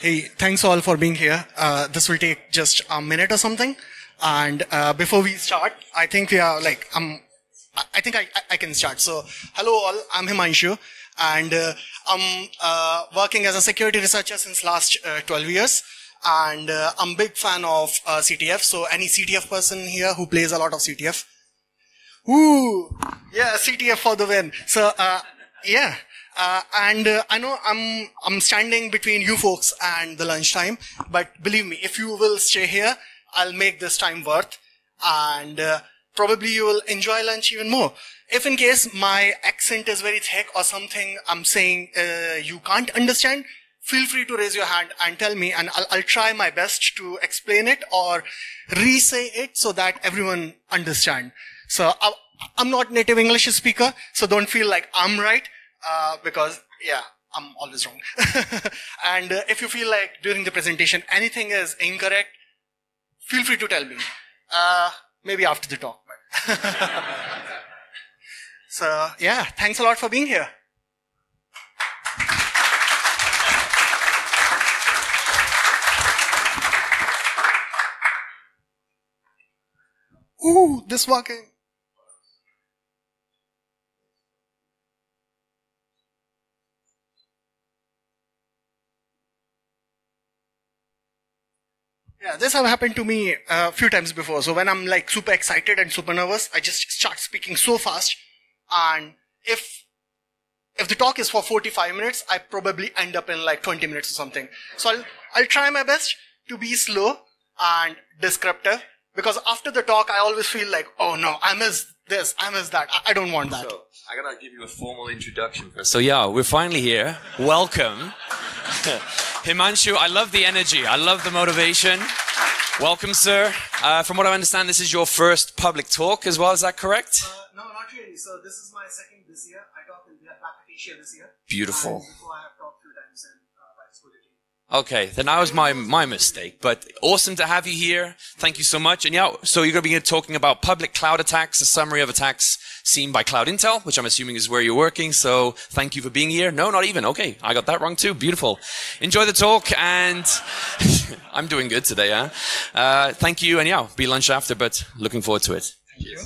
Hey, thanks all for being here. Uh, this will take just a minute or something. And uh, before we start, I think we are like, um, I think I, I can start. So, hello all, I'm Himanshu, and uh, I'm uh, working as a security researcher since last uh, 12 years. And uh, I'm big fan of CTF. So, any CTF person here who plays a lot of CTF? Ooh, yeah, CTF for the win. So, yeah. Uh, and uh, I know I'm I'm standing between you folks and the lunchtime, but believe me, if you will stay here, I'll make this time worth, and uh, probably you will enjoy lunch even more. If in case my accent is very thick or something I'm saying uh, you can't understand, feel free to raise your hand and tell me, and I'll, I'll try my best to explain it or re-say it so that everyone understand. So I, I'm not native English speaker, so don't feel like I'm right uh, because yeah, I'm always wrong. and uh, if you feel like during the presentation anything is incorrect, feel free to tell me. Uh, maybe after the talk. so yeah, thanks a lot for being here. Ooh, this walking. Yeah, this have happened to me a few times before. So when I'm like super excited and super nervous, I just start speaking so fast. And if if the talk is for 45 minutes, I probably end up in like 20 minutes or something. So I'll I'll try my best to be slow and descriptive because after the talk, I always feel like, oh no, I missed this, I missed that. I, I don't want that. So I gotta give you a formal introduction first. So yeah, we're finally here. Welcome. Himanshu, I love the energy. I love the motivation. Welcome, sir. Uh, from what I understand, this is your first public talk as well. Is that correct? Uh, no, not really. So this is my second this year. I talked in the Black Hat Asia this year. Beautiful. Okay, then that was my my mistake. But awesome to have you here. Thank you so much. And yeah, so you're going to be talking about public cloud attacks, a summary of attacks seen by Cloud Intel, which I'm assuming is where you're working. So thank you for being here. No, not even. Okay, I got that wrong too. Beautiful. Enjoy the talk, and I'm doing good today. Huh? Uh, thank you, and yeah, be lunch after, but looking forward to it. Thank you.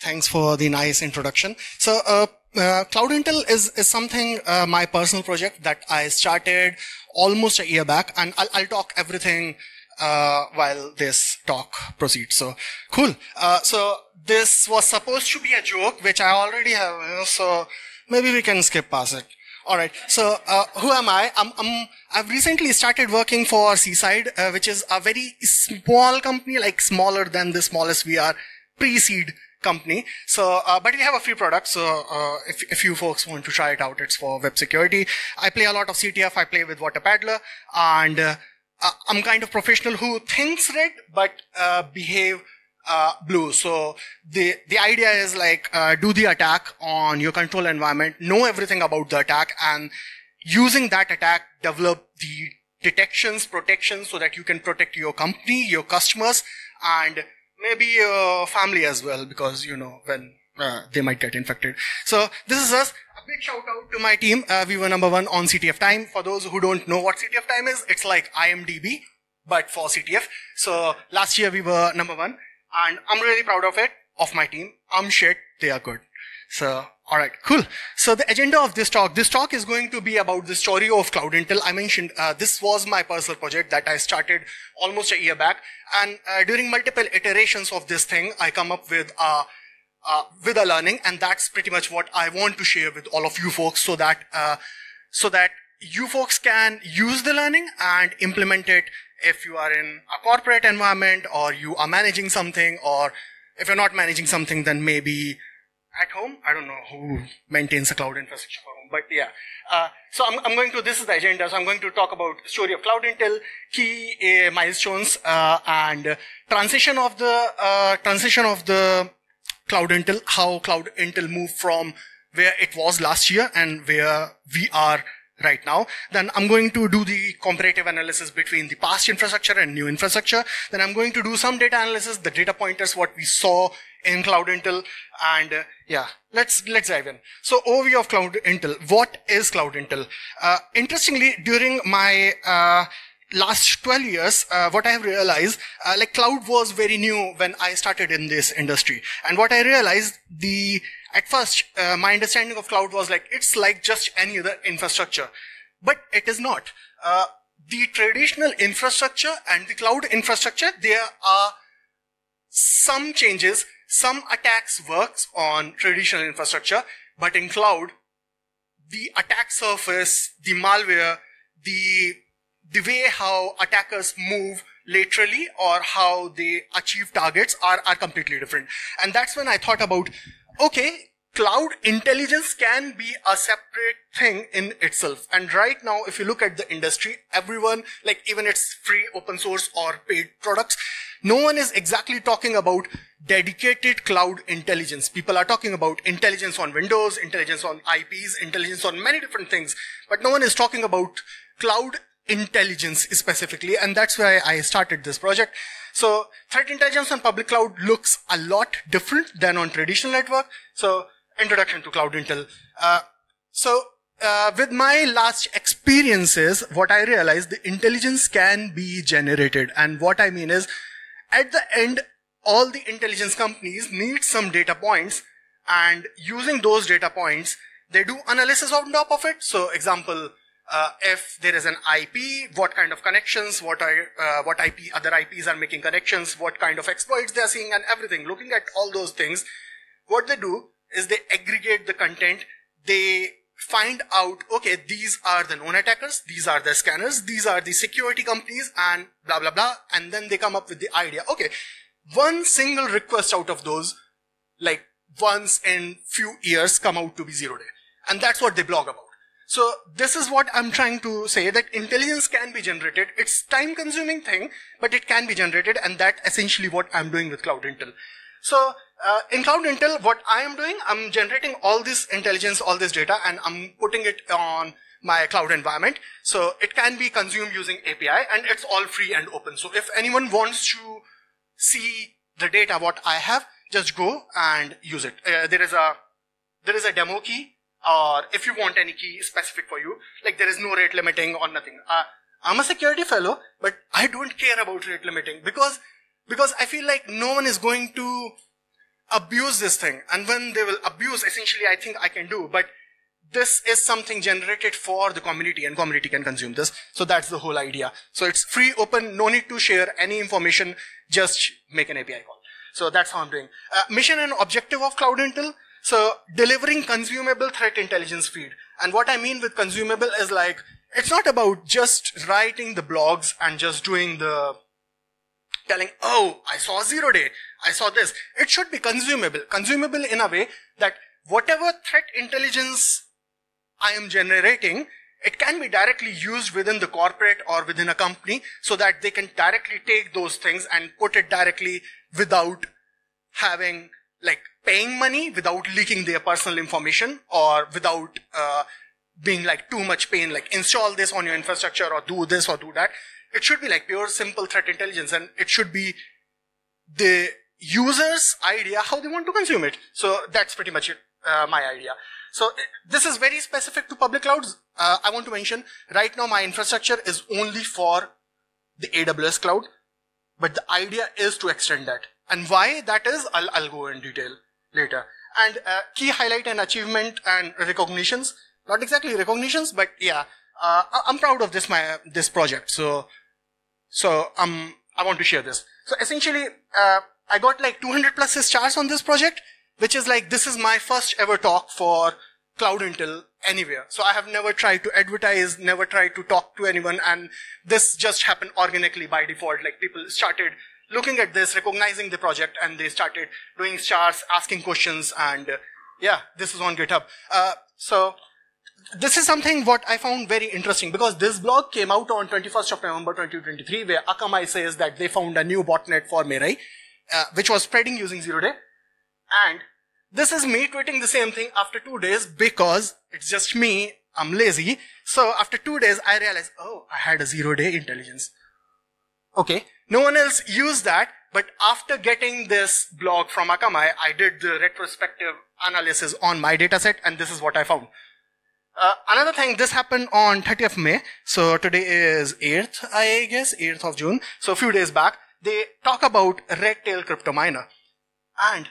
Thanks for the nice introduction. So, uh, uh, Cloud Intel is, is something, uh, my personal project that I started almost a year back, and I'll, I'll talk everything uh, while this talk proceeds. So cool. Uh, so this was supposed to be a joke, which I already have. So maybe we can skip past it. All right. So uh, who am I? I'm, I'm I've recently started working for c/side, uh, which is a very small company, like smaller than the smallest we are, pre-seed company. So, uh, but we have a few products. So, uh, if, if you folks want to try it out, it's for web security. I play a lot of CTF. I play with WaterPaddler and uh, uh, I'm kind of professional who thinks red but uh, behave uh, blue. So the the idea is like uh, do the attack on your control environment, know everything about the attack, and using that attack develop the detections, protections, so that you can protect your company, your customers, and maybe your family as well, because you know when uh, they might get infected. So this is us. A big shout out to my team. Uh, we were number one on CTFtime. For those who don't know what CTFtime is, it's like IMDb, but for CTF. So last year we were number one, and I'm really proud of it, of my team. I'm shit. They are good. So, alright, cool. So the agenda of this talk, this talk is going to be about the story of Cloud Intel. I mentioned uh, this was my personal project that I started almost a year back. And uh, during multiple iterations of this thing, I come up with a uh, with a learning, and that's pretty much what I want to share with all of you folks, so that uh, so that you folks can use the learning and implement it if you are in a corporate environment or you are managing something, or if you're not managing something, then maybe at home. I don't know who maintains a cloud infrastructure for home, but yeah. Uh, so I'm, I'm, going to, this is the agenda. So I'm going to talk about story of Cloud Intel, key uh, milestones, uh, and transition of the, uh, transition of the Cloud Intel, how Cloud Intel moved from where it was last year and where we are right now. Then I'm going to do the comparative analysis between the past infrastructure and new infrastructure. Then I'm going to do some data analysis, the data pointers, what we saw in Cloud Intel. And uh, yeah, let's, let's dive in. So overview of Cloud Intel. What is Cloud Intel? Uh, interestingly, during my, uh, last 12 years, uh, what I have realized, uh, like cloud was very new when I started in this industry. And what I realized, the, at first, uh, my understanding of cloud was like, it's like just any other infrastructure. But it is not. Uh, the traditional infrastructure and the cloud infrastructure, there are some changes, some attacks works on traditional infrastructure, but in cloud, the attack surface, the malware, the the way how attackers move laterally or how they achieve targets are, are completely different. And that's when I thought about, okay, cloud intelligence can be a separate thing in itself. And right now, if you look at the industry, everyone, like even it's free, open source or paid products, no one is exactly talking about dedicated cloud intelligence. People are talking about intelligence on Windows, intelligence on IPs, intelligence on many different things, but no one is talking about cloud intelligence specifically, and that's why I started this project. So threat intelligence on public cloud looks a lot different than on traditional network. So introduction to Cloud Intel. Uh, so uh, with my last experiences, what I realized, the intelligence can be generated. And what I mean is, at the end, all the intelligence companies need some data points and using those data points, they do analysis on top of it. So example, uh, if there is an IP, what kind of connections, what are uh, what IP other IPs are making connections, what kind of exploits they are seeing, and everything. Looking at all those things, what they do is they aggregate the content. They find out, okay, these are the known attackers, these are the scanners, these are the security companies, and blah blah blah, and then they come up with the idea. Okay, one single request out of those, like once in few years, come out to be zero day, and that's what they blog about. So this is what I'm trying to say that intelligence can be generated. It's time consuming thing, but it can be generated and that essentially what I'm doing with Cloud Intel. So uh, in Cloud Intel, what I am doing, I'm generating all this intelligence, all this data, and I'm putting it on my cloud environment. So it can be consumed using API and it's all free and open. So if anyone wants to see the data, what I have, just go and use it. Uh, there is a, there is a demo key or if you want any key specific for you, like there is no rate limiting or nothing. Uh, I'm a security fellow, but I don't care about rate limiting because, because I feel like no one is going to abuse this thing. And when they will abuse, essentially I think I can do, but this is something generated for the community and community can consume this. So that's the whole idea. So it's free, open, no need to share any information, just make an API call. So that's how I'm doing. Uh, mission and objective of Cloud Intel. So delivering consumable threat intelligence feed. And what I mean with consumable is like, it's not about just writing the blogs and just doing the telling, oh, I saw zero day. I saw this. It should be consumable. Consumable in a way that whatever threat intelligence I am generating, it can be directly used within the corporate or within a company so that they can directly take those things and put it directly without having like paying money without leaking their personal information or without uh, being like too much pain, like install this on your infrastructure or do this or do that. It should be like pure simple threat intelligence and it should be the user's idea how they want to consume it. So that's pretty much it, uh, my idea. So this is very specific to public clouds. Uh, I want to mention right now my infrastructure is only for the AWS cloud, but the idea is to extend that. And why that is, I'll, I'll go in detail later. And uh, key highlight and achievement and recognitions. Not exactly recognitions, but yeah, uh, I'm proud of this my this project. So, so um, I want to share this. So essentially, uh, I got like 200 plus stars on this project, which is like this is my first ever talk for Cloud Intel anywhere. So I have never tried to advertise, never tried to talk to anyone, and this just happened organically by default. Like people started looking at this, recognizing the project, and they started doing stars, asking questions, and uh, yeah, this is on GitHub. Uh, so this is something what I found very interesting because this blog came out on 21st of November 2023 where Akamai says that they found a new botnet for Mirai, uh, which was spreading using zero day. And this is me tweeting the same thing after two days because it's just me I'm lazy. So after two days, I realized, oh, I had a zero day intelligence. Okay. No one else used that. But after getting this blog from Akamai, I did the retrospective analysis on my dataset and this is what I found. Uh, another thing, this happened on 30th May. So today is 8th, I guess, 8th of June. So a few days back, they talk about RedTail crypto miner. And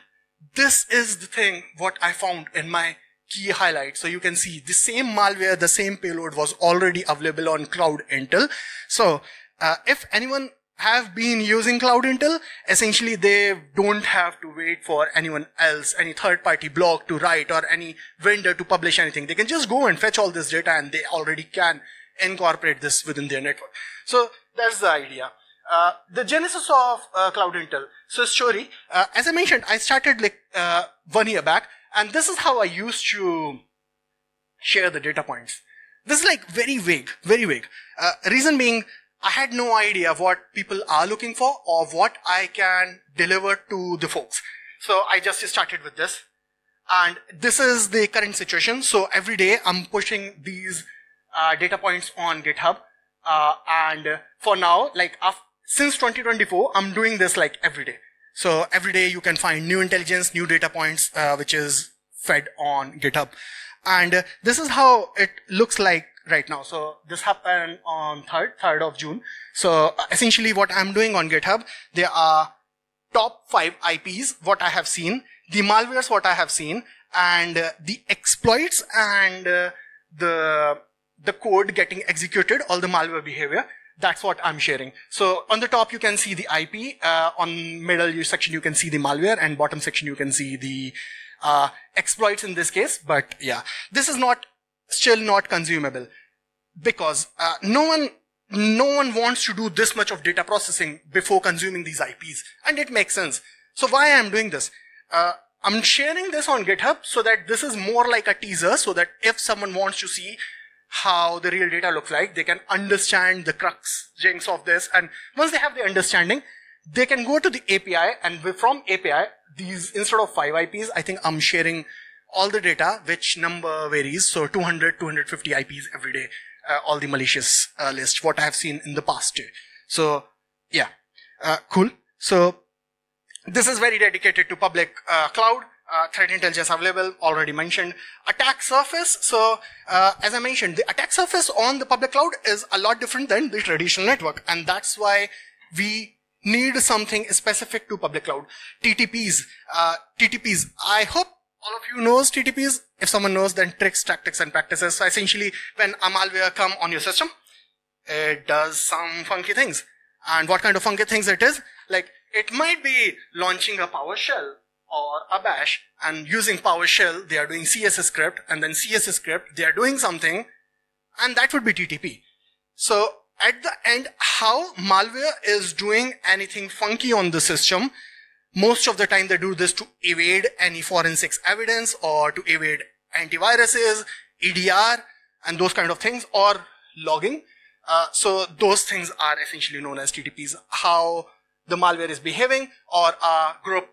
this is the thing what I found in my key highlight. So you can see the same malware, the same payload was already available on Cloud Intel. So uh, if anyone have been using Cloud Intel, essentially they don't have to wait for anyone else, any third party blog to write or any vendor to publish anything. They can just go and fetch all this data and they already can incorporate this within their network. So that's the idea. Uh, the genesis of uh, Cloud Intel. So story, uh, as I mentioned, I started like uh, one year back and this is how I used to share the data points. This is like very vague, very vague. Uh, reason being, I had no idea what people are looking for or what I can deliver to the folks. So I just started with this. And this is the current situation. So every day I'm pushing these uh, data points on GitHub. Uh, and for now, like since 2024, I'm doing this like every day. So every day you can find new intelligence, new data points, uh, which is fed on GitHub. And this is how it looks like right now. So this happened on 3rd, 3rd of June. So uh, essentially what I'm doing on GitHub, there are top five IPs, what I have seen, the malwares, what I have seen, and uh, the exploits and uh, the, the code getting executed, all the malware behavior. That's what I'm sharing. So on the top, you can see the IP. Uh, on middle section, you can see the malware and bottom section, you can see the uh, exploits in this case. But yeah, this is not still not consumable because uh, no one no one wants to do this much of data processing before consuming these IPs, and it makes sense. So why I'm doing this? Uh, I'm sharing this on GitHub so that this is more like a teaser, so that if someone wants to see how the real data looks like, they can understand the crux jinx of this, and once they have the understanding, they can go to the API, and from API, these instead of five IPs, I think I'm sharing all the data, which number varies. So 200, 250 IPs every day, uh, all the malicious uh, list, what I have seen in the past. So yeah, uh, cool. So this is very dedicated to public uh, cloud. Uh, threat intelligence available, already mentioned. Attack surface. So, uh, as I mentioned, the attack surface on the public cloud is a lot different than the traditional network. And that's why we need something specific to public cloud. TTPs, TTPs. I hope all of you knows TTPs. If someone knows, then tricks, tactics, and practices. So essentially, when a malware come on your system, it does some funky things. And what kind of funky things it is? Like, it might be launching a PowerShell or a bash and using PowerShell, they are doing CSS script and then CSS script, they are doing something and that would be TTP. So at the end, how malware is doing anything funky on the system most of the time they do this to evade any forensics evidence or to evade antiviruses, EDR, and those kind of things, or logging. Uh, so those things are essentially known as TTPs. How the malware is behaving, or a group,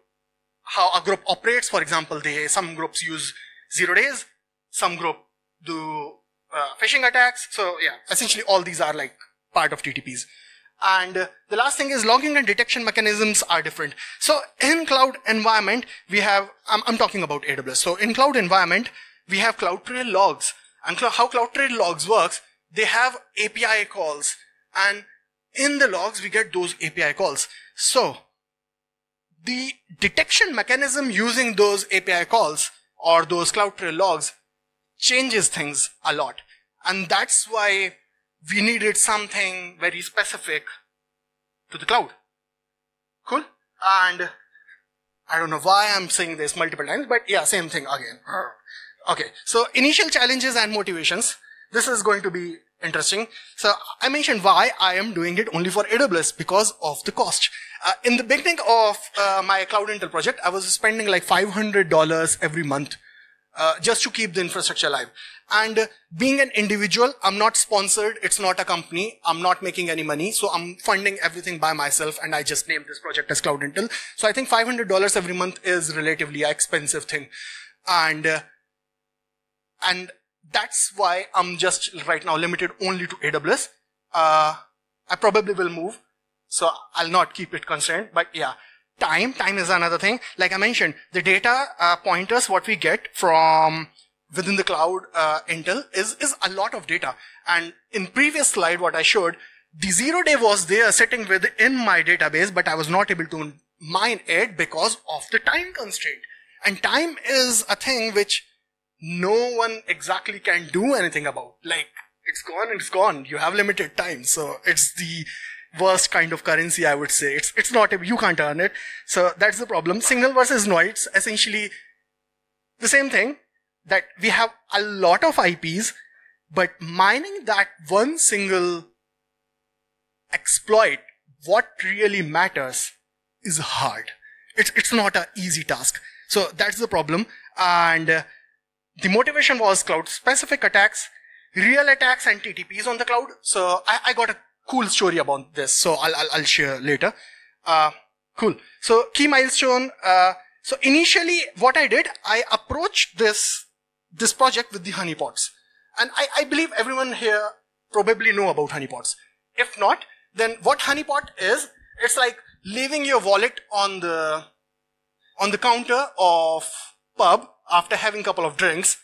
how a group operates. For example, they some groups use zero days, some group do uh, phishing attacks. So yeah, essentially all these are like part of TTPs. And the last thing is logging and detection mechanisms are different. So in cloud environment, we have, I'm, I'm talking about AWS. So in cloud environment, we have CloudTrail logs. And cl- how CloudTrail logs works, they have API calls. And in the logs, we get those API calls. So the detection mechanism using those API calls or those CloudTrail logs changes things a lot. And that's why we needed something very specific to the cloud. Cool? And I don't know why I'm saying this multiple times, but yeah, same thing again. Okay, so initial challenges and motivations. This is going to be interesting. So I mentioned why I am doing it only for AWS because of the cost. Uh, in the beginning of uh, my Cloud Intel project, I was spending like $500 every month uh, just to keep the infrastructure alive. And being an individual, I'm not sponsored. It's not a company. I'm not making any money. So I'm funding everything by myself. And I just named this project as Cloud Intel. So I think $500 every month is relatively expensive thing. And, uh, and that's why I'm just right now limited only to AWS. Uh, I probably will move, so I'll not keep it constrained. But yeah, time, time is another thing. Like I mentioned, the data uh, pointers, what we get from within the cloud uh, Intel is is a lot of data. And in previous slide, what I showed, the zero day was there sitting within my database, but I was not able to mine it because of the time constraint. And time is a thing which no one exactly can do anything about. Like, it's gone, it's gone. You have limited time. So it's the worst kind of currency, I would say. It's, it's not, you can't earn it. So that's the problem. Signal versus noise, essentially the same thing that we have a lot of IPs, but mining that one single exploit, what really matters is hard. It's, it's not an easy task. So that's the problem. And uh, the motivation was cloud specific attacks, real attacks and TTPs on the cloud. So I, I got a cool story about this. So I'll, I'll, I'll share later. Uh, cool. So key milestone. Uh, so initially what I did, I approached this, this project with the honeypots. And I, I believe everyone here probably know about honeypots. If not, then what honeypot is, it's like leaving your wallet on the, on the counter of pub after having a couple of drinks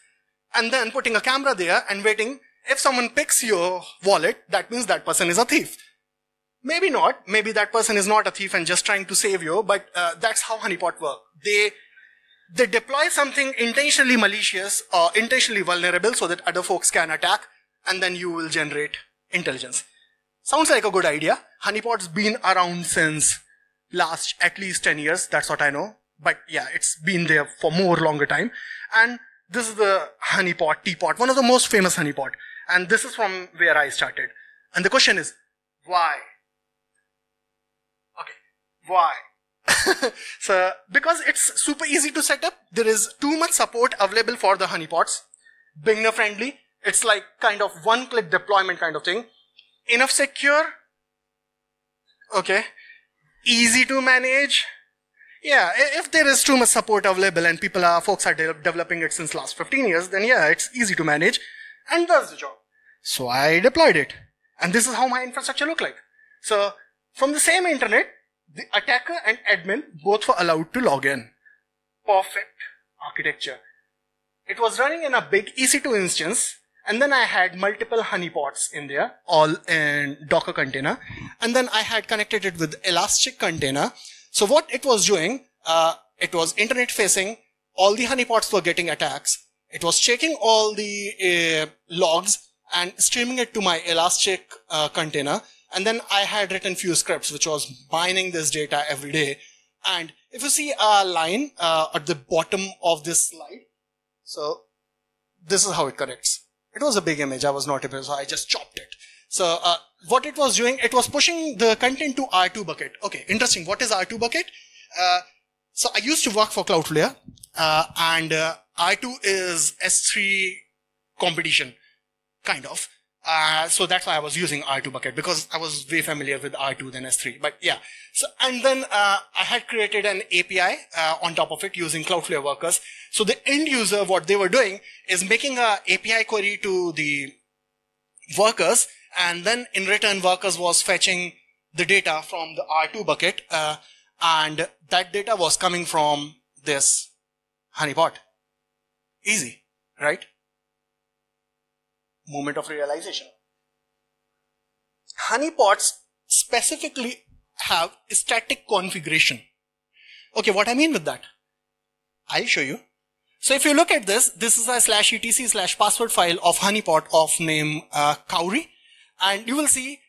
and then putting a camera there and waiting. If someone picks your wallet, that means that person is a thief. Maybe not. Maybe that person is not a thief and just trying to save you, but uh, that's how honeypot work. They, they deploy something intentionally malicious or intentionally vulnerable so that other folks can attack and then you will generate intelligence. Sounds like a good idea. Honeypot's been around since last at least 10 years. That's what I know. But yeah, it's been there for more longer time. And this is the honeypot, T-Pot, one of the most famous honeypot. And this is from where I started. And the question is, why? Okay, why? so, because it's super easy to set up, there is too much support available for the honeypots. Beginner friendly. It's like kind of one click deployment kind of thing. Enough secure. Okay. Easy to manage yeah, if there is too much support available and people are, folks are de developing it since last 15 years, then yeah, it's easy to manage and does the job. So I deployed it. And this is how my infrastructure looked like. So from the same internet, the attacker and admin both were allowed to log in. Perfect architecture. It was running in a big EC2 instance and then I had multiple honeypots in there, all in Docker container. And then I had connected it with Elastic container so what it was doing, uh, it was internet facing. All the honeypots were getting attacks. It was checking all the uh, logs and streaming it to my Elastic uh, container. And then I had written few scripts, which was mining this data every day. And if you see a line uh, at the bottom of this slide, so this is how it connects. It was a big image. I was not able, so I just chopped it. So uh, what it was doing, it was pushing the content to R2 bucket. Okay, interesting. What is R2 bucket? Uh, so I used to work for Cloudflare, uh, and uh, R2 is S3 competition, kind of. Uh, so that's why I was using R2 bucket because I was way familiar with R2 than S3. But yeah. So and then uh, I had created an API on top of it using Cloudflare workers. So the end user, what they were doing is making a API query to the workers and then in return workers was fetching the data from the R2 bucket uh, and that data was coming from this honeypot. Easy, right? Moment of realization. Honeypots specifically have static configuration. Okay, what I mean with that? I'll show you. So if you look at this, this is a slash etc slash password file of honeypot of name uh, Cowrie and you will see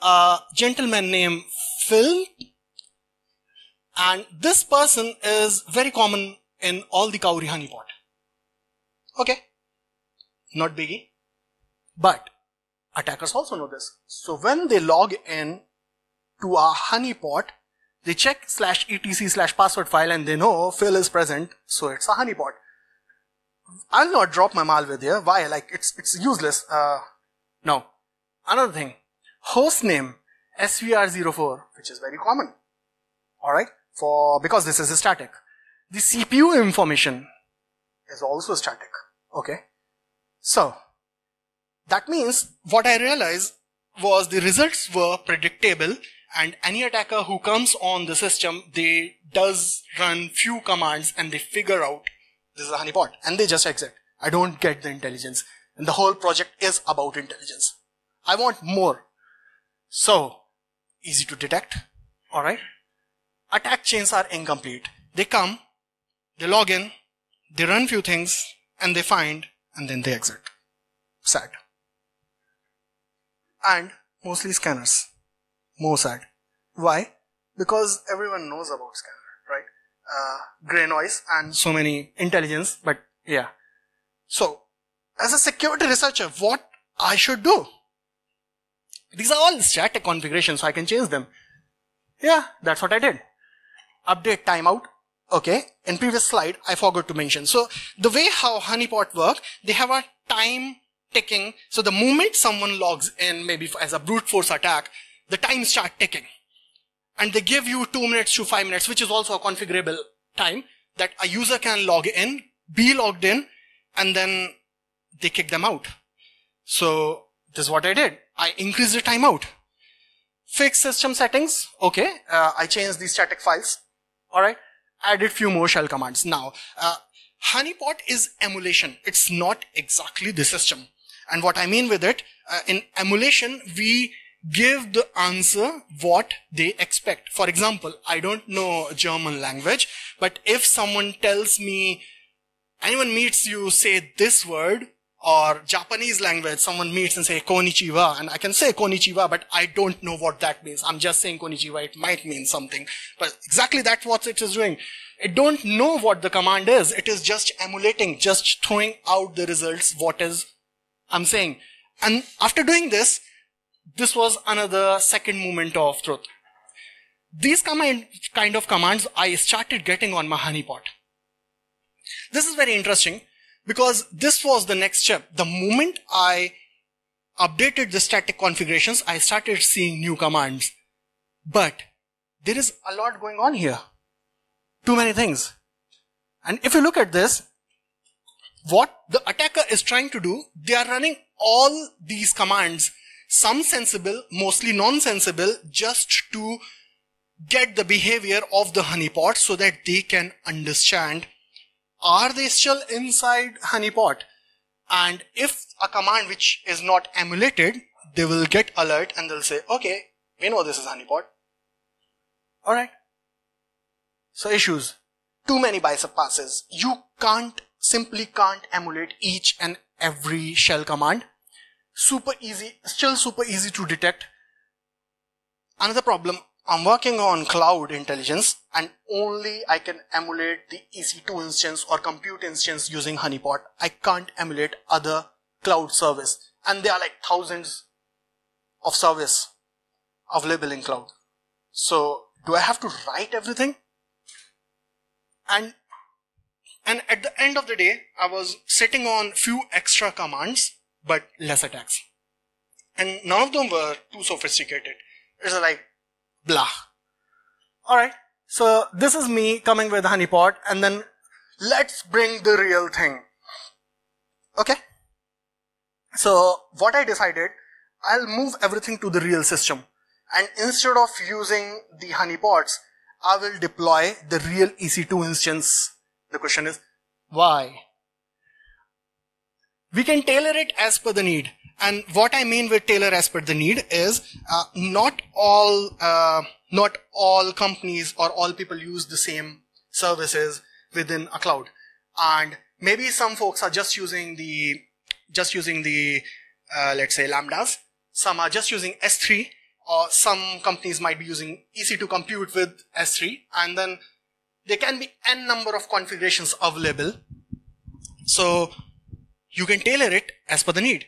a gentleman named Phil. And this person is very common in all the Cowrie honeypot. Okay. Not biggie. But attackers also know this. So when they log in to a honeypot, they check slash etc slash password file and they know Phil is present. So it's a honeypot. I'll not drop my malware there. Why? Like it's, it's useless. Uh, no. Another thing, host name svr04, which is very common. Alright, for, because this is static. The CPU information is also static. Okay. So that means what I realized was the results were predictable and any attacker who comes on the system, they does run few commands and they figure out this is a honeypot and they just exit. I don't get the intelligence and the whole project is about intelligence. I want more. So easy to detect. All right. Attack chains are incomplete. They come, they log in, they run few things and they find and then they exit. Sad. And mostly scanners. More sad. Why? Because everyone knows about scanner, right? Uh, GreyNoise and so many intelligence, but yeah. So, as a security researcher, what I should do? These are all static configurations, so I can change them. Yeah, that's what I did. Update timeout. Okay, in previous slide, I forgot to mention. So the way how honeypot work, they have a time ticking. So the moment someone logs in, maybe as a brute force attack, the time start ticking. And they give you two minutes to five minutes, which is also a configurable time that a user can log in, be logged in, and then they kick them out. So this is what I did. I increased the timeout. Fix system settings. Okay. Uh, I changed the static files. All right. Added few more shell commands. Now, uh, honeypot is emulation. It's not exactly the system. And what I mean with it, uh, in emulation, we give the answer what they expect. For example, I don't know German language, but if someone tells me, anyone meets you, say this word, or Japanese language, someone meets and say konnichiwa, and I can say konnichiwa, but I don't know what that means. I'm just saying konnichiwa. It might mean something, but exactly that's what it is doing. It don't know what the command is. It is just emulating, just throwing out the results. What is I'm saying? And after doing this, this was another second moment of truth. These kind of commands I started getting on my honeypot. This is very interesting because this was the next step. The moment I updated the static configurations, I started seeing new commands. But there is a lot going on here. Too many things. And if you look at this, what the attacker is trying to do, they are running all these commands, some sensible, mostly non-sensible, just to get the behavior of the honeypot so that they can understand are they still inside honeypot? And if a command which is not emulated, they will get alert and they'll say, okay, we know this is honeypot. Alright. So issues. Too many bypasses. You can't, simply can't emulate each and every shell command. Super easy, still super easy to detect. Another problem, I'm working on cloud intelligence and only I can emulate the EC2 instance or compute instance using Honeypot. I can't emulate other cloud service. And there are like thousands of service available in cloud. So do I have to write everything? And and at the end of the day, I was sitting on few extra commands, but less attacks. And none of them were too sophisticated. It's like blah. Alright, so this is me coming with honeypot and then let's bring the real thing. Okay? So what I decided, I'll move everything to the real system. And instead of using the honeypots, I will deploy the real EC2 instance. The question is, why? We can tailor it as per the need. And what I mean with tailor as per the need is uh, not all uh, not all companies or all people use the same services within a cloud, and maybe some folks are just using the just using the uh, let's say lambdas. Some are just using S3, or some companies might be using EC2 compute with S3, and then there can be n number of configurations available. So you can tailor it as per the need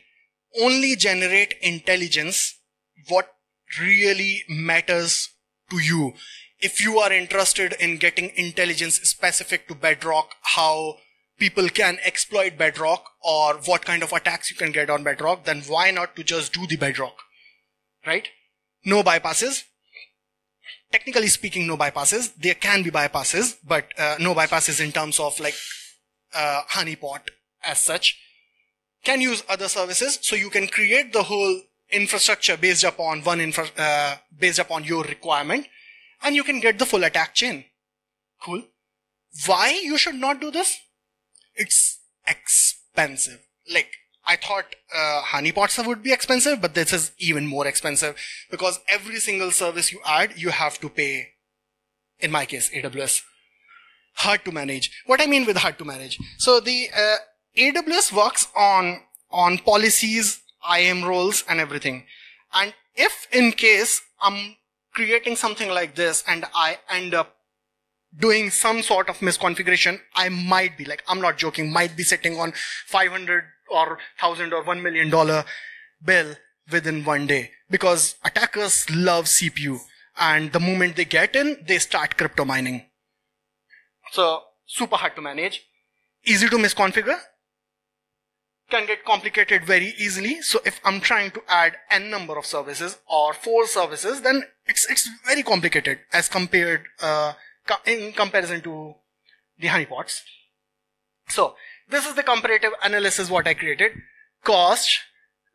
only generate intelligence what really matters to you. If you are interested in getting intelligence specific to Bedrock, how people can exploit Bedrock or what kind of attacks you can get on Bedrock, then why not to just do the Bedrock? Right? No bypasses. Technically speaking, no bypasses. There can be bypasses, but uh, no bypasses in terms of like uh, honeypot as such can use other services. So you can create the whole infrastructure based upon one infra, uh, based upon your requirement and you can get the full attack chain. Cool. Why you should not do this? It's expensive. Like I thought uh, would be expensive, but this is even more expensive because every single service you add, you have to pay. In my case, AWS. Hard to manage. What I mean with hard to manage. So the uh, AWS works on on policies, IAM roles, and everything. And if in case I'm creating something like this and I end up doing some sort of misconfiguration, I might be like, I'm not joking, might be sitting on 500 or 1000 or 1 million dollar bill within one day because attackers love CPU and the moment they get in, they start crypto mining. So super hard to manage, easy to misconfigure, can get complicated very easily. So if I'm trying to add n number of services or four services, then it's it's very complicated as compared uh, in comparison to the honeypots. So this is the comparative analysis what I created. Cost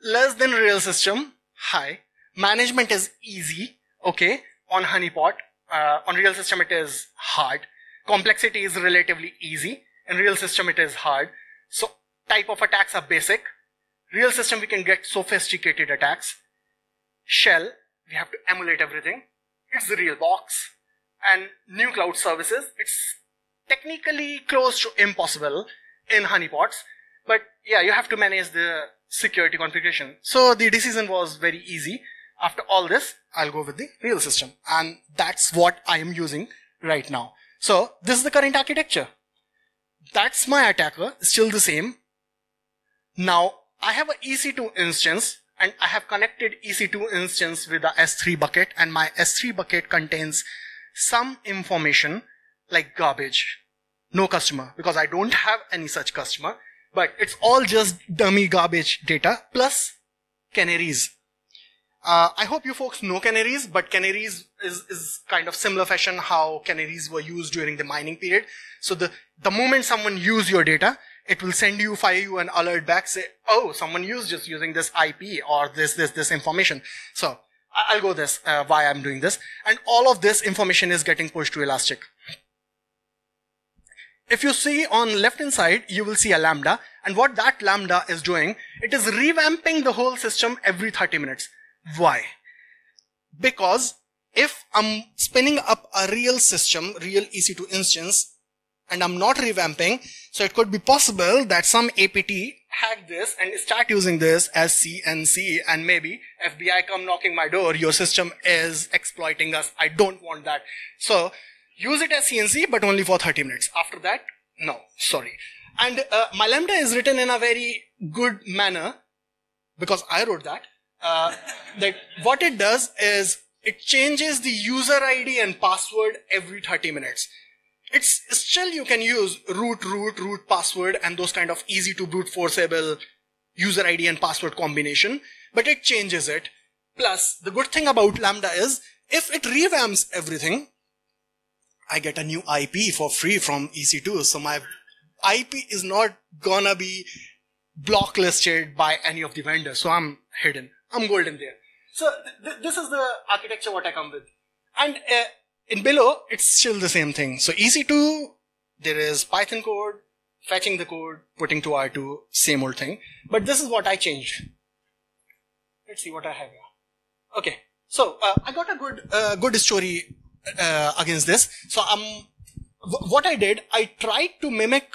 less than real system high. Management is easy. Okay, on honeypot. Uh, on real system it is hard. Complexity is relatively easy. In real system it is hard. So type of attacks are basic. Real system we can get sophisticated attacks. Shell we have to emulate everything. It's the real box. And new cloud services, it's technically close to impossible in honeypots. But yeah, you have to manage the security configuration. So the decision was very easy. After all this, I'll go with the real system. And that's what I am using right now. So this is the current architecture. That's my attacker, still the same. Now I have an EC2 instance and I have connected EC2 instance with the S3 bucket and my S3 bucket contains some information like garbage. No customer because I don't have any such customer, but it's all just dummy garbage data plus canaries. Uh, I hope you folks know canaries, but canaries is, is kind of similar fashion how canaries were used during the mining period. So the, the moment someone use your data, it will send you, fire you an alert back, say, oh, someone used just using this IP or this, this, this information. So I'll go this, uh, why I'm doing this. And all of this information is getting pushed to Elastic. If you see on left hand side, you will see a Lambda. And what that Lambda is doing, it is revamping the whole system every 30 minutes. Why? Because if I'm spinning up a real system, real EC2 instance, and I'm not revamping. So it could be possible that some APT hack this and start using this as CNC and maybe FBI come knocking my door. Your system is exploiting us. I don't want that. So use it as CNC, but only for 30 minutes. After that, no, sorry. And uh, my lambda is written in a very good manner because I wrote that. Uh, that what it does is it changes the user ID and password every 30 minutes it's still you can use root, root, root password and those kind of easy to brute forceable user ID and password combination, but it changes it. Plus, the good thing about Lambda is if it revamps everything, I get a new IP for free from EC2. So my IP is not gonna be blocklisted by any of the vendors. So I'm hidden. I'm golden there. So th- this is the architecture what I come with. And uh, in below, it's still the same thing. So EC2, there is Python code, fetching the code, putting to R2, same old thing. But this is what I changed. Let's see what I have here. Okay. So, uh, I got a good, uh, good story, uh, against this. So, um, what I did, I tried to mimic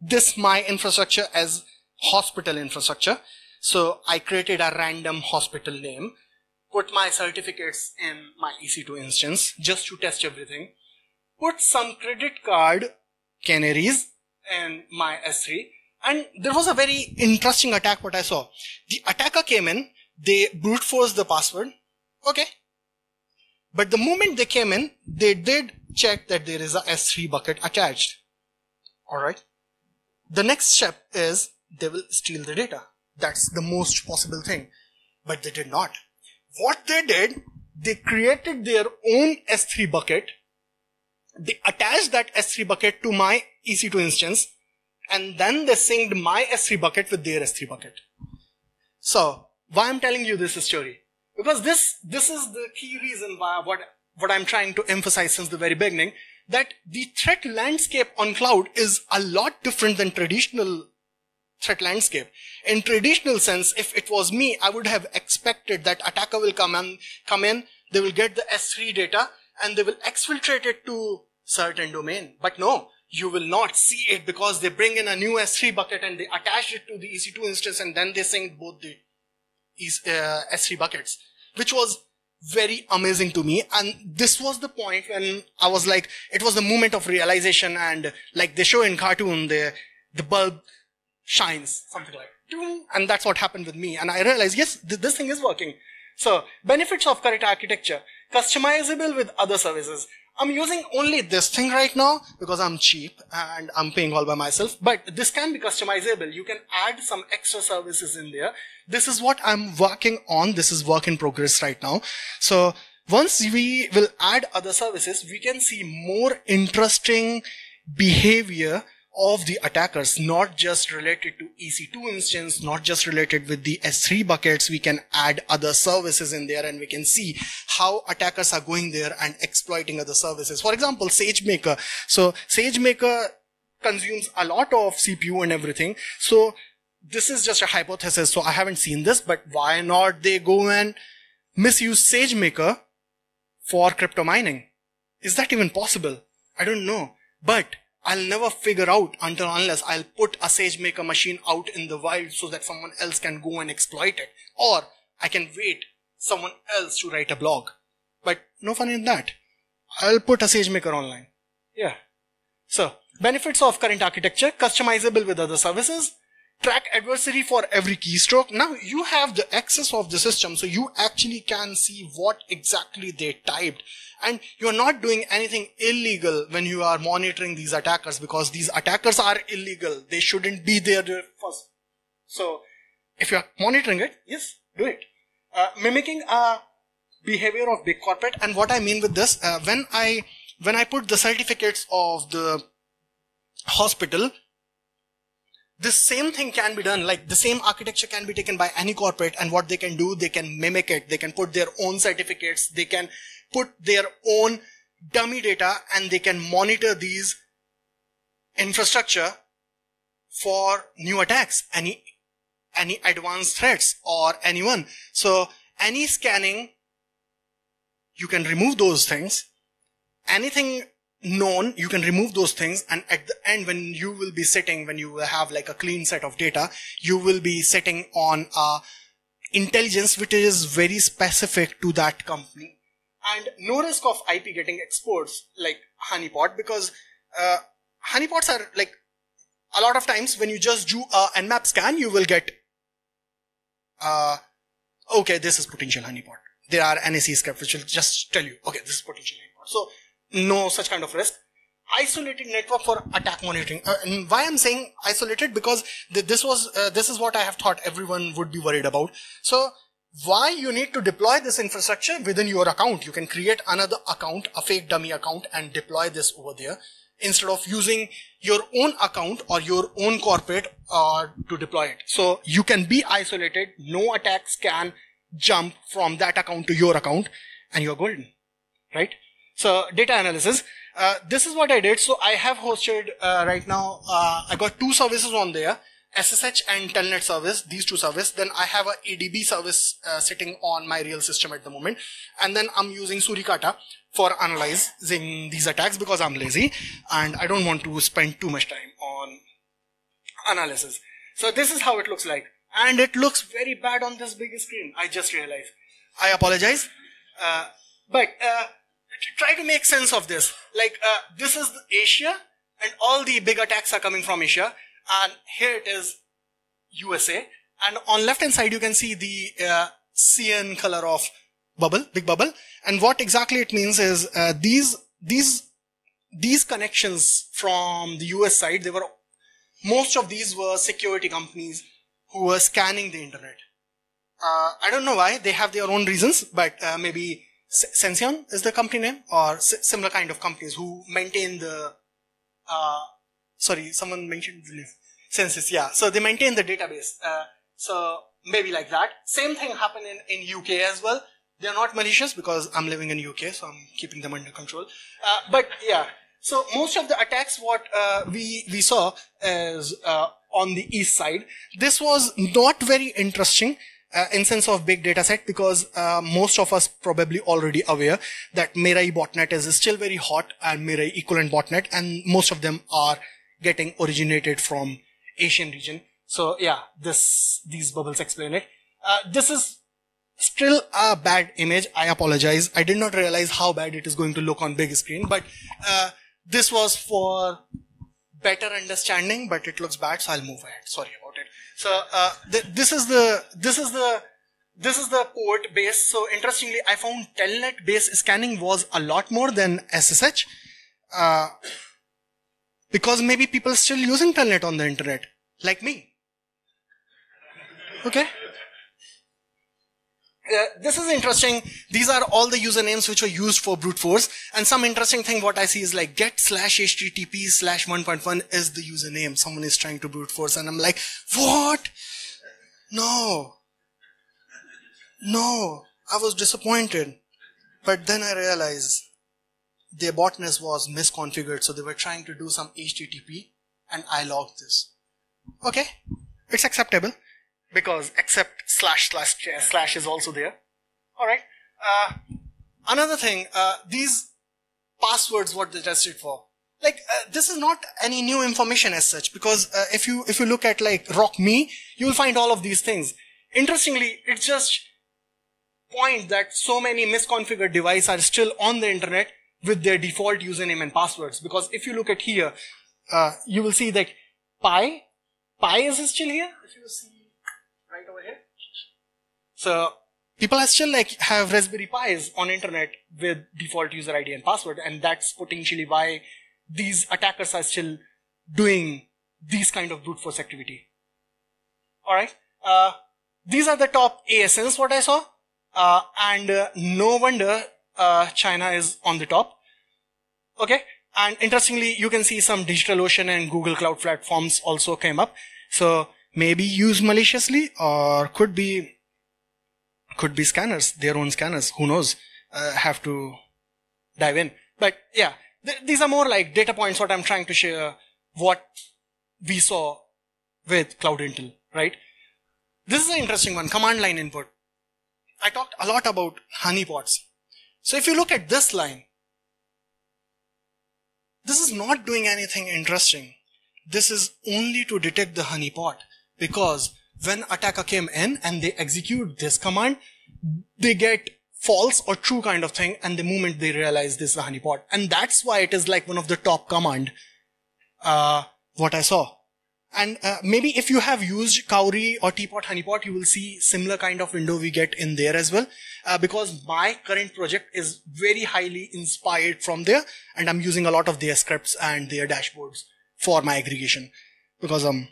this my infrastructure as hospital infrastructure. So I created a random hospital name put my certificates in my EC2 instance just to test everything, put some credit card canaries in my S3, and there was a very interesting attack what I saw. The attacker came in, they brute forced the password, okay. But the moment they came in, they did check that there is a S3 bucket attached. Alright. The next step is they will steal the data. That's the most possible thing. But they did not what they did, they created their own S3 bucket. They attached that S3 bucket to my EC2 instance and then they synced my S3 bucket with their S3 bucket. So why I'm telling you this story? Because this, this is the key reason why what, what I'm trying to emphasize since the very beginning, that the threat landscape on cloud is a lot different than traditional threat landscape. In traditional sense, if it was me, I would have expected that attacker will come and come in, they will get the S3 data and they will exfiltrate it to certain domain. But no, you will not see it because they bring in a new S3 bucket and they attach it to the EC2 instance and then they sync both the uh, S3 buckets, which was very amazing to me. And this was the point when I was like, it was the moment of realization and like they show in cartoon, the, the bulb shines, something like, and that's what happened with me. And I realized, yes, th- this thing is working. So benefits of correct architecture, customizable with other services. I'm using only this thing right now because I'm cheap and I'm paying all by myself, but this can be customizable. You can add some extra services in there. This is what I'm working on. This is work in progress right now. So once we will add other services, we can see more interesting behavior of the attackers, not just related to EC2 instance, not just related with the S3 buckets. We can add other services in there and we can see how attackers are going there and exploiting other services. For example, SageMaker. So SageMaker consumes a lot of CPU and everything. So this is just a hypothesis. So I haven't seen this, but why not they go and misuse SageMaker for crypto mining? Is that even possible? I don't know. But I'll never figure out until unless I'll put a SageMaker machine out in the wild so that someone else can go and exploit it. Or I can wait someone else to write a blog. But no fun in that. I'll put a SageMaker online. Yeah. So, benefits of current architecture, customizable with other services, track adversary for every keystroke. Now you have the access of the system, so you actually can see what exactly they typed. And you're not doing anything illegal when you are monitoring these attackers because these attackers are illegal. They shouldn't be there first. So if you're monitoring it, yes, do it. Uh, mimicking a behavior of big corporate. And what I mean with this, uh, when I, when I put the certificates of the hospital this same thing can be done like the same architecture can be taken by any corporate and what they can do they can mimic it. They can put their own certificates. They can put their own dummy data and they can monitor these infrastructure for new attacks any any advanced threats or anyone. So any scanning you can remove those things. Anything known, you can remove those things. And at the end, when you will be sitting, when you will have like a clean set of data, you will be sitting on a intelligence which is very specific to that company. And no risk of IP getting exports like honeypot because uh, honeypots are like a lot of times when you just do a nmap scan, you will get, uh, okay, this is potential honeypot. There are NAC scripts which will just tell you, okay, this is potential honeypot. So no such kind of risk. Isolated network for attack monitoring. Uh, and why i'm saying isolated? Because th- this was uh, this is what i have thought everyone would be worried about. So why you need to deploy this infrastructure within your account? You can create another account a fake dummy account and deploy this over there instead of using your own account or your own corporate uh, to deploy it. So you can be isolated no attacks can jump from that account to your account and you're golden right so data analysis. Uh, this is what I did. So I have hosted uh, right now. Uh, I got two services on there. SSH and Telnet service, these two services. Then I have a ADB service uh, sitting on my real system at the moment. And then I'm using Suricata for analyzing these attacks because I'm lazy and I don't want to spend too much time on analysis. So this is how it looks like. And it looks very bad on this big screen. I just realized. I apologize. Uh, but uh, try to make sense of this. Like, uh, this is Asia, and all the big attacks are coming from Asia, and here it is USA, and on left hand side you can see the uh, cyan color of bubble, big bubble, and what exactly it means is uh, these these these connections from the US side, they were most of these were security companies who were scanning the internet. Uh, I don't know why they have their own reasons, but uh, maybe Censys is the company name, or similar kind of companies who maintain the uh, sorry, someone mentioned Censys. Yeah. So they maintain the database. Uh, so maybe like that. Same thing happened in, in UK as well. They're not malicious because I'm living in UK, so I'm keeping them under control. Uh, but yeah, so most of the attacks what uh, we we saw is uh, on the east side. This was not very interesting. Uh, in sense of big data set because uh, most of us probably already aware that Mirai botnet is still very hot and Mirai equivalent botnet and most of them are getting originated from Asian region. So yeah, this these bubbles explain it. Uh, this is still a bad image. I apologize. I did not realize how bad it is going to look on big screen, but uh, this was for better understanding, but it looks bad, so I'll move ahead. Sorry about it. So uh, th- this is the this is the this is the port base. So interestingly, I found telnet base scanning was a lot more than SSH. Uh, because maybe people are still using telnet on the internet, like me. Okay. Uh, this is interesting. These are all the usernames which were used for brute force. And some interesting thing what I see is like get slash HTTP slash 1.1 is the username. Someone is trying to brute force. And I'm like, what? No. No. I was disappointed. But then I realized their botnets was misconfigured. So they were trying to do some HTTP and I logged this. Okay. It's acceptable because except slash slash slash is also there. All right. Uh, another thing, uh, these passwords, what they tested for, like uh, this is not any new information as such because uh, if you if you look at like RockYou, you will find all of these things. Interestingly, it's just point that so many misconfigured devices are still on the internet with their default username and passwords. Because if you look at here, uh, you will see that Pi, Pi is still here. If you see right over here. So people are still like have Raspberry Pis on internet with default user ID and password, and that's potentially why these attackers are still doing these kind of brute force activity. All right. Uh, these are the top ASNs what I saw, uh, and uh, no wonder uh, China is on the top. Okay. And interestingly, you can see some DigitalOcean and Google Cloud platforms also came up. So maybe used maliciously or could be could be scanners, their own scanners. Who knows? Uh, have to dive in. But yeah, th- these are more like data points. What I'm trying to share, what we saw with CloudIntel, right? This is an interesting one. Command line input. I talked a lot about honeypots. So if you look at this line, this is not doing anything interesting. This is only to detect the honeypot because when attacker came in and they execute this command, they get false or true kind of thing and the moment they realize this is a honeypot. And that's why it is like one of the top command, uh, what I saw. And uh, maybe if you have used Cowrie or T-Pot Honeypot, you will see similar kind of window we get in there as well. Uh, because my current project is very highly inspired from there, and I'm using a lot of their scripts and their dashboards for my aggregation because right.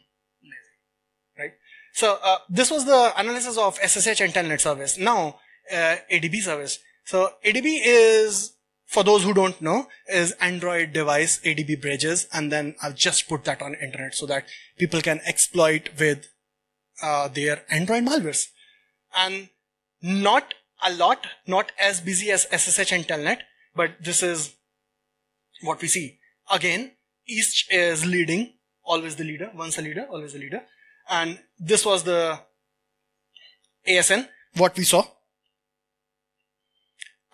So uh, this was the analysis of SSH and Telnet service. Now uh, ADB service. So ADB is for those who don't know, is Android device ADB bridges, and then I've just put that on internet so that people can exploit with uh, their Android malwares. And not a lot, not as busy as SSH and Telnet, but this is what we see. Again, East is leading, always the leader, once a leader, always a leader. And this was the ASN, what we saw.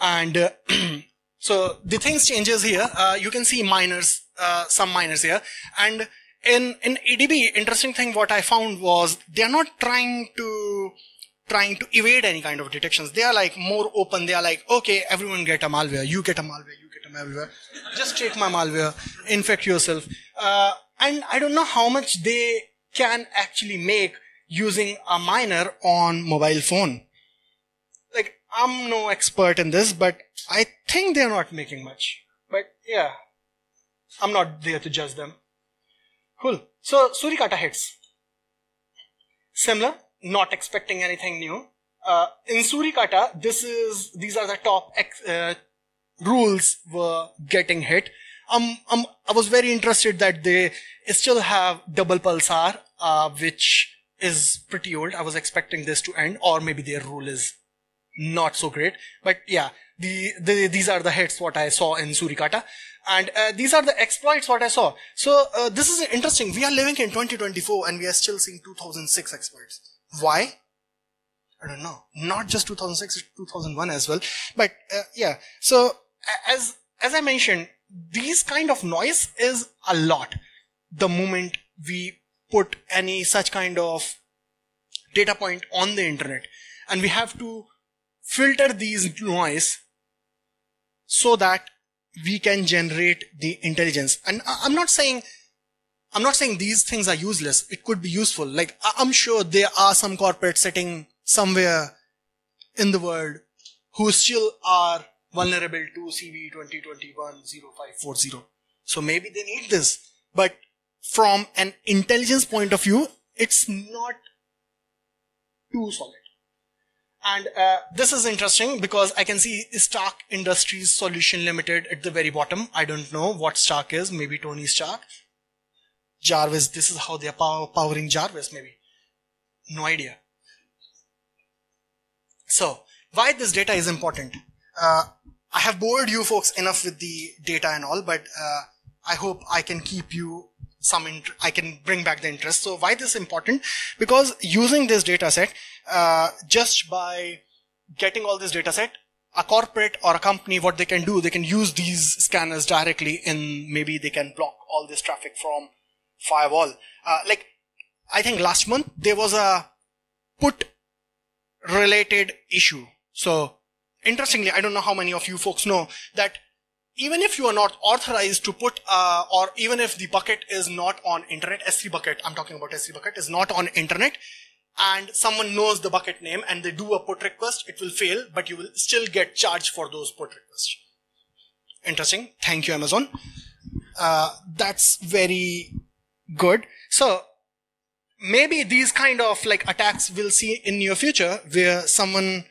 And uh, So the things changes here. Uh, you can see miners, uh, some miners here. And in, in ADB, interesting thing what I found was they're not trying to, trying to evade any kind of detections. They are like more open. They are like, okay, everyone get a malware. You get a malware. You get a malware. Just take my malware. Infect yourself. Uh, and I don't know how much they can actually make using a miner on mobile phone. Like, I'm no expert in this, but I think they're not making much. But yeah, I'm not there to judge them. Cool. So Suricata hits. Similar, not expecting anything new. Uh, in Suricata, this is these are the top uh, rules were getting hit. Um, um, I was very interested that they still have DoublePulsar, uh, which is pretty old. I was expecting this to end, or maybe their rule is not so great. But yeah, the, the these are the hits what I saw in Suricata, and uh, these are the exploits what I saw. So uh, this is interesting. We are living in 2024, and we are still seeing 2006 exploits. Why? I don't know. Not just 2006, 2001 as well. But uh, yeah. So as as I mentioned, these kind of noise is a lot. The moment we put any such kind of data point on the internet, and we have to filter these noise so that we can generate the intelligence. And I'm not saying I'm not saying these things are useless. It could be useful. Like I'm sure there are some corporates sitting somewhere in the world who still are vulnerable to CV 2021-0540. So maybe they need this. But from an intelligence point of view, it's not too solid. And uh, this is interesting because I can see Stark Industries Solution Limited at the very bottom. I don't know what Stark is. Maybe Tony Stark. Jarvis. This is how they are power powering Jarvis. Maybe. No idea. So, why this data is important? Uh, I have bored you folks enough with the data and all, but uh, I hope I can keep you some, I can bring back the interest. So why this is important? Because using this data set, uh, just by getting all this data set, a corporate or a company, what they can do, they can use these scanners directly in maybe they can block all this traffic from firewall. Uh, like, I think last month there was a put related issue. So interestingly, I don't know how many of you folks know that even if you are not authorized to put, uh, or even if the bucket is not on internet, S3 bucket, I'm talking about S3 bucket, is not on internet, and someone knows the bucket name and they do a put request, it will fail, but you will still get charged for those put requests. Interesting. Thank you, Amazon. Uh, that's very good. So maybe these kind of like attacks we'll see in near future where someone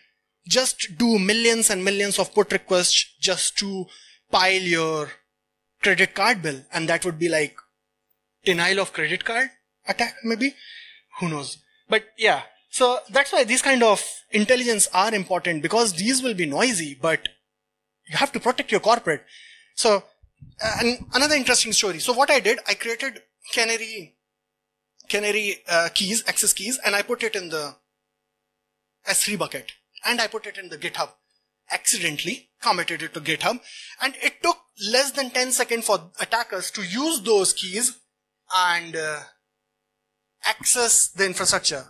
just do millions and millions of put requests just to pile your credit card bill. And that would be like denial of credit card attack maybe? Who knows? But yeah so that's why these kind of intelligence are important because these will be noisy but you have to protect your corporate. So uh, and another interesting story. So what i did i created canary canary uh, keys access keys and i put it in the s3 bucket and i put it in the github. Accidentally committed it to github. And it took less than 10 seconds for attackers to use those keys and uh, access the infrastructure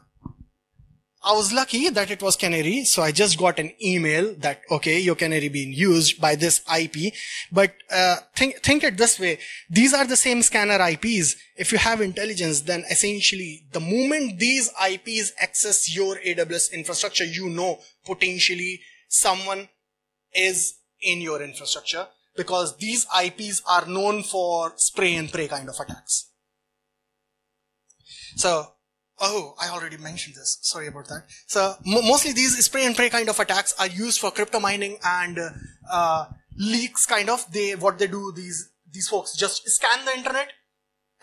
I was lucky that it was Canary, so I just got an email that okay, your Canary being used by this IP. But uh, think think it this way: these are the same scanner IPs. If you have intelligence, then essentially the moment these IPs access your AWS infrastructure, you know potentially someone is in your infrastructure because these IPs are known for spray and pray kind of attacks. So Oh, I already mentioned this. Sorry about that. So mostly these spray and pray kind of attacks are used for crypto mining and uh, leaks. Kind of they what they do these these folks just scan the internet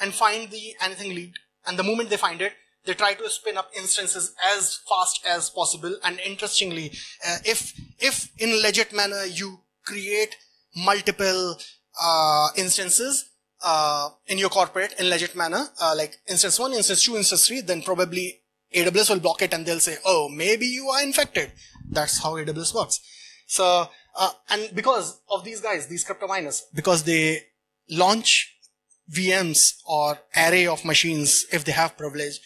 and find the anything leaked, and the moment they find it, they try to spin up instances as fast as possible. And interestingly, uh, if if in legit manner you create multiple uh, instances uh, in your corporate in legit manner, uh, like instance one, instance two, instance three, then probably AWS will block it and they'll say, oh, maybe you are infected. That's how AWS works. So, uh, and because of these guys, these crypto miners, because they launch VMs or array of machines if they have privilege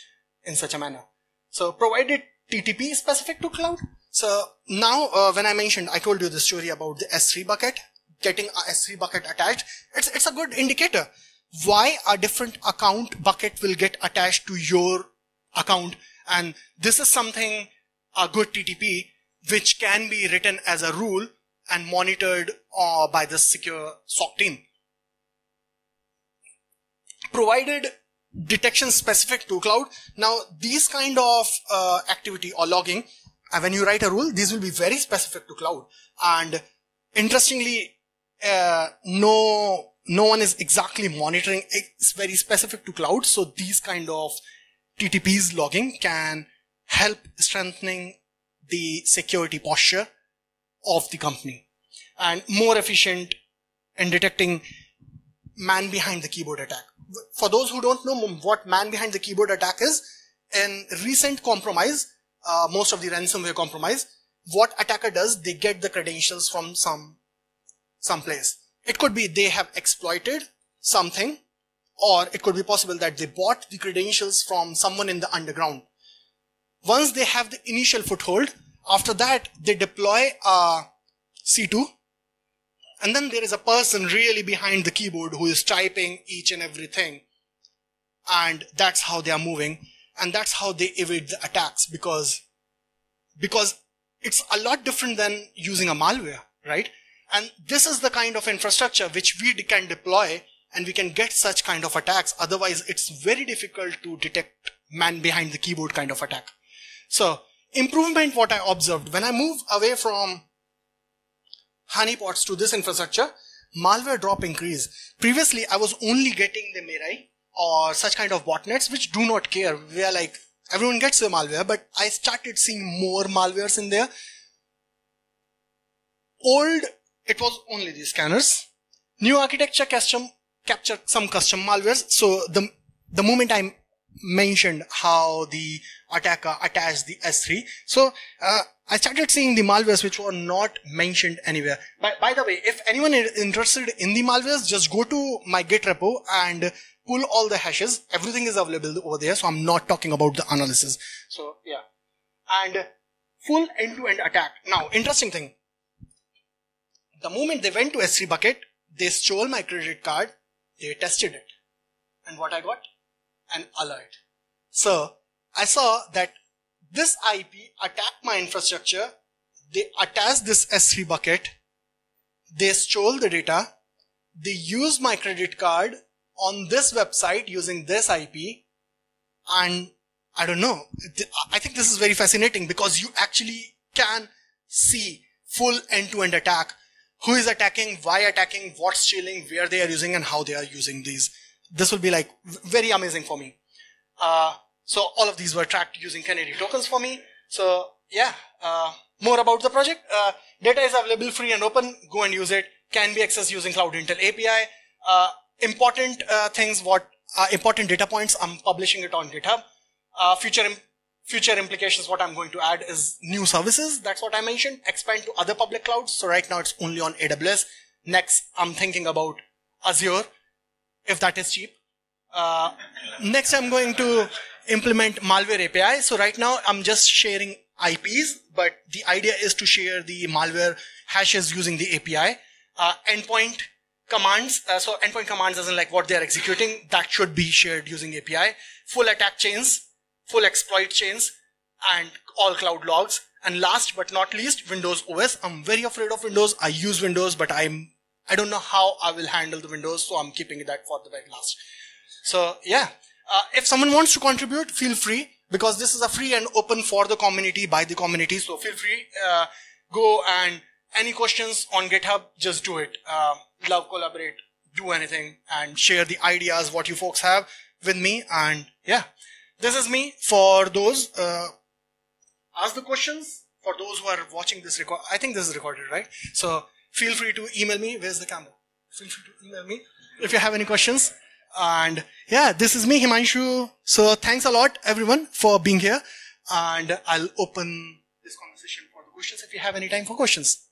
in such a manner. So provided TTP is specific to cloud. So now uh, when I mentioned, I told you the story about the S3 bucket getting a S3 bucket attached, it's, it's a good indicator. Why a different account bucket will get attached to your account. And this is something, a good TTP, which can be written as a rule and monitored uh, by the secure SOC team. Provided detection specific to cloud. Now, these kind of uh, activity or logging, uh, when you write a rule, these will be very specific to cloud. And interestingly, uh, no no one is exactly monitoring. It's very specific to cloud. So these kind of TTPs logging can help strengthening the security posture of the company and more efficient in detecting man behind the keyboard attack. For those who don't know what man behind the keyboard attack is, in recent compromise, uh, most of the ransomware compromise, what attacker does, they get the credentials from some, some place. It could be they have exploited something, or it could be possible that they bought the credentials from someone in the underground. Once they have the initial foothold, after that, they deploy a C2, and then there is a person really behind the keyboard who is typing each and everything. And that's how they are moving. And that's how they evade the attacks because, because it's a lot different than using a malware, right? And this is the kind of infrastructure which we can deploy and we can get such kind of attacks. Otherwise, it's very difficult to detect man behind the keyboard kind of attack. So improvement, what I observed when I move away from honeypots to this infrastructure, malware drop increase. Previously, I was only getting the Mirai or such kind of botnets which do not care. We are like, everyone gets the malware, but I started seeing more malwares in there. Old, it was only the scanners. New architecture custom capture some custom malwares. So the the moment I mentioned how the attacker attached the S3, so uh, I started seeing the malwares which were not mentioned anywhere. By, by the way, if anyone is interested in the malwares, just go to my Git repo and pull all the hashes. Everything is available over there. So I'm not talking about the analysis. So yeah. And full end-to-end attack. Now, interesting thing. The moment they went to S3 bucket, they stole my credit card. They tested it. And what I got? An alert. So I saw that this IP attacked my infrastructure. They attached this S3 bucket. They stole the data. They used my credit card on this website using this IP. And I don't know. I think this is very fascinating because you actually can see full end-to-end attack. Who is attacking, why attacking, what's stealing, where they are using and how they are using these. This will be like very amazing for me. Uh, so all of these were tracked using Canary tokens for me. So yeah, uh, more about the project. Uh, data is available free and open. Go and use it. Can be accessed using CloudIntel API. Uh, important uh, things, what uh, important data points, I'm publishing it on GitHub. Future future implications, what I'm going to add is new services. That's what I mentioned. Expand to other public clouds. So right now it's only on AWS. Next, I'm thinking about Azure, if that is cheap. next, I'm going to implement malware API. So right now I'm just sharing IPs, but the idea is to share the malware hashes using the API. Uh, endpoint commands, uh, so endpoint commands in like what they're executing, that should be shared using API. Full attack chains, full exploit chains, and all cloud logs. And last but not least, Windows OS. I'm very afraid of Windows. I use Windows, but I'm I don't know how I will handle the Windows, so I'm keeping that for the very last. So yeah, uh, if someone wants to contribute, feel free because this is a free and open for the community by the community. So feel free, uh, go and any questions on GitHub, just do it. Uh, love, collaborate, do anything and share the ideas, what you folks have with me. And yeah, this is me for those, uh, ask the questions for those who are watching this record. I think this is recorded, right? So feel free to email me. Where's the camera? Feel free to email me if you have any questions. And yeah, this is me, Himanshu. So thanks a lot, everyone, for being here. And I'll open this conversation for the questions if you have any time for questions.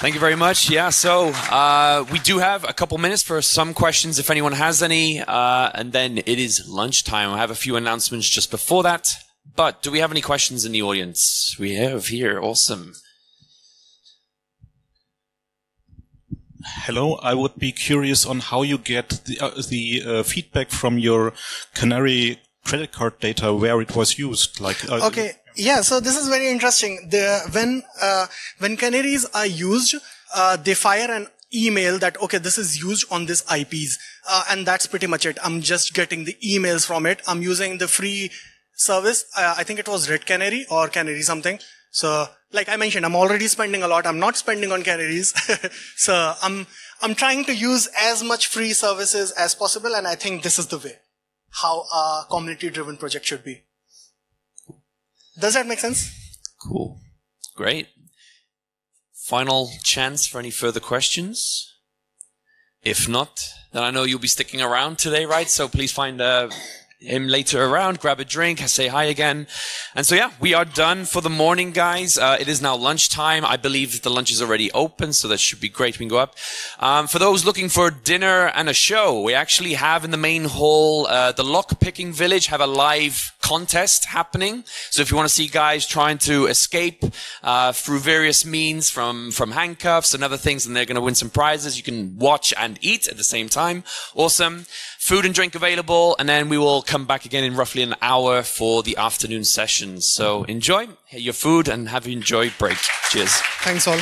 Thank you very much. Yeah, so uh, we do have a couple minutes for some questions if anyone has any. Uh, and then it is lunchtime. I have a few announcements just before that. But do we have any questions in the audience? We have here. Awesome. Hello, I would be curious on how you get the, uh, the uh, feedback from your Canary credit card data where it was used. Like uh, okay, yeah. So this is very interesting. The when uh, when canaries are used, uh, they fire an email that okay, this is used on this IPs, uh, and that's pretty much it. I'm just getting the emails from it. I'm using the free service. I think it was Red Canary or Canary something. So, like I mentioned, I'm already spending a lot. I'm not spending on canaries, so I'm, I'm trying to use as much free services as possible. And I think this is the way how a community driven project should be. Does that make sense? Cool. Great. Final chance for any further questions? If not, then I know you'll be sticking around today, right? So please find uh, him later around, grab a drink, say hi again. And so, yeah, we are done for the morning, guys. Uh, it is now lunchtime. I believe the lunch is already open, so that should be great. We can go up. Um, for those looking for dinner and a show, we actually have in the main hall, uh, the lock picking village have a live contest happening. So if you want to see guys trying to escape uh, through various means from from handcuffs and other things, and they're going to win some prizes, you can watch and eat at the same time. Awesome. Food and drink available, and then we will come back again in roughly an hour for the afternoon sessions. So enjoy your food and have you enjoy break. Cheers. Thanks all.